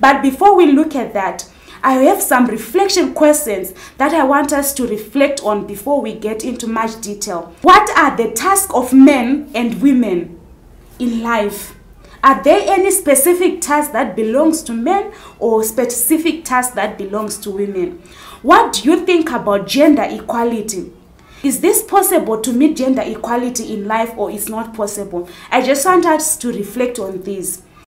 But before we look at that, I have some reflection questions that I want us to reflect on before we get into much detail. What are the tasks of men and women in life? Are there any specific tasks that belongs to men or specific tasks that belongs to women? What do you think about gender equality? Is this possible to meet gender equality in life or is not possible? I just want us to reflect on this.